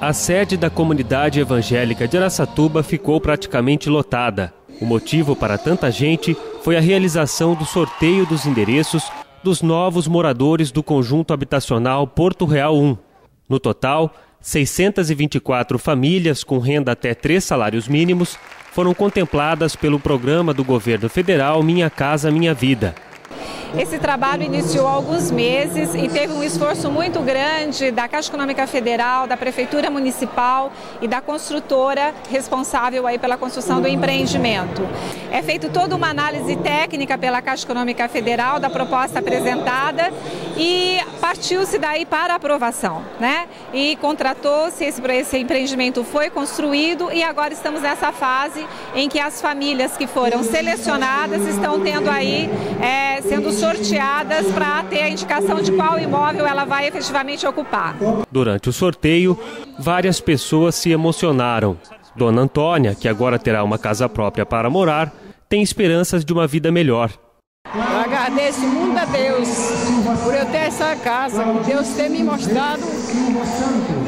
a sede da comunidade evangélica de Aracatuba ficou praticamente lotada. O motivo para tanta gente foi a realização do sorteio dos endereços dos novos moradores do conjunto habitacional Porto Real 1. No total, 624 famílias com renda até três salários mínimos foram contempladas pelo programa do governo federal Minha Casa Minha Vida. Esse trabalho iniciou há alguns meses e teve um esforço muito grande da Caixa Econômica Federal, da Prefeitura Municipal e da construtora responsável aí pela construção do empreendimento. É feito toda uma análise técnica pela Caixa Econômica Federal da proposta apresentada e partiu-se daí para aprovação, né? E contratou-se, esse, esse empreendimento foi construído e agora estamos nessa fase em que as famílias que foram selecionadas estão tendo aí, é, sendo sorteadas para ter a indicação de qual imóvel ela vai efetivamente ocupar. Durante o sorteio, várias pessoas se emocionaram. Dona Antônia, que agora terá uma casa própria para morar, tem esperanças de uma vida melhor. Eu agradeço muito a Deus por eu ter essa casa, por Deus ter me mostrado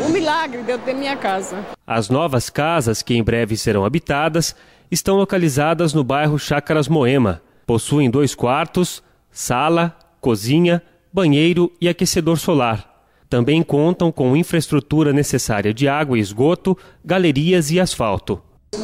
o milagre de eu ter minha casa. As novas casas, que em breve serão habitadas, estão localizadas no bairro Chácaras Moema. Possuem dois quartos, sala, cozinha, banheiro e aquecedor solar. Também contam com infraestrutura necessária de água e esgoto, galerias e asfalto.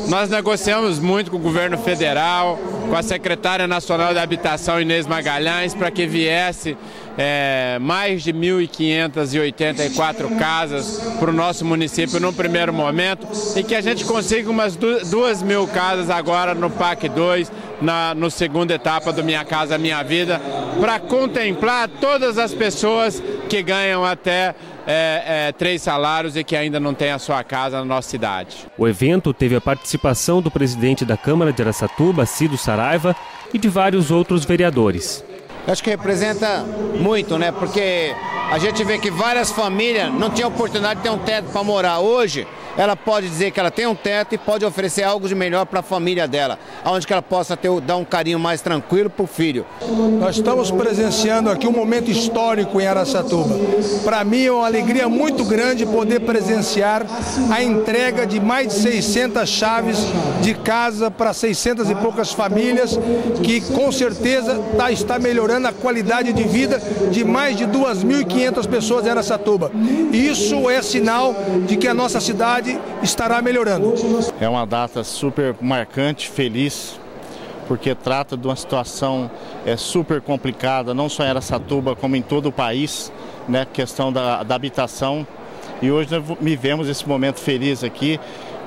Nós negociamos muito com o governo federal, com a secretária nacional da Habitação Inês Magalhães, para que viesse é, mais de 1.584 casas para o nosso município no primeiro momento e que a gente consiga umas duas mil casas agora no PAC 2, na no segunda etapa do Minha Casa Minha Vida, para contemplar todas as pessoas que ganham até é, é, três salários e que ainda não tem a sua casa na nossa cidade. O evento teve a participação do presidente da Câmara de Aracatuba, Cido Saraiva, e de vários outros vereadores. Acho que representa muito, né? Porque a gente vê que várias famílias não tinham oportunidade de ter um teto para morar. Hoje, ela pode dizer que ela tem um teto e pode oferecer algo de melhor para a família dela, onde que ela possa ter, dar um carinho mais tranquilo para o filho. Nós estamos presenciando aqui um momento histórico em Araçatuba. Para mim é uma alegria muito grande poder presenciar a entrega de mais de 600 chaves de casa para 600 e poucas famílias, que com certeza tá, está melhorando a qualidade de vida de mais de 2.500 pessoas em Araçatuba. Isso é sinal de que a nossa cidade cidade estará melhorando. É uma data super marcante, feliz, porque trata de uma situação é, super complicada, não só em Aracatuba, como em todo o país, né, questão da, da habitação. E hoje nós vivemos esse momento feliz aqui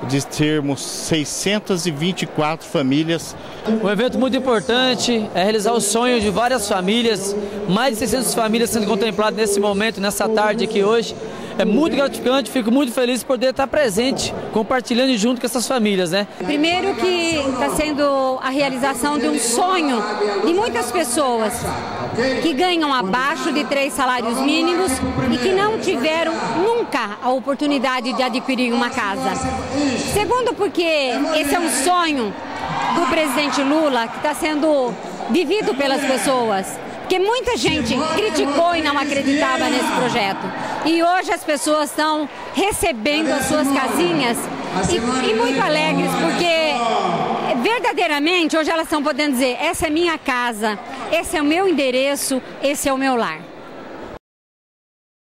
de termos 624 famílias. Um evento muito importante é realizar o sonho de várias famílias, mais de 600 famílias sendo contempladas nesse momento, nessa tarde aqui hoje é muito gratificante, fico muito feliz de poder estar presente, compartilhando junto com essas famílias, né? Primeiro que está sendo a realização de um sonho de muitas pessoas que ganham abaixo de três salários mínimos e que não tiveram nunca a oportunidade de adquirir uma casa. Segundo porque esse é um sonho do presidente Lula que está sendo vivido pelas pessoas. Porque muita gente criticou e não acreditava nesse projeto. E hoje as pessoas estão recebendo as suas casinhas e, e muito alegres, porque verdadeiramente hoje elas estão podendo dizer: essa é minha casa, esse é o meu endereço, esse é o meu lar.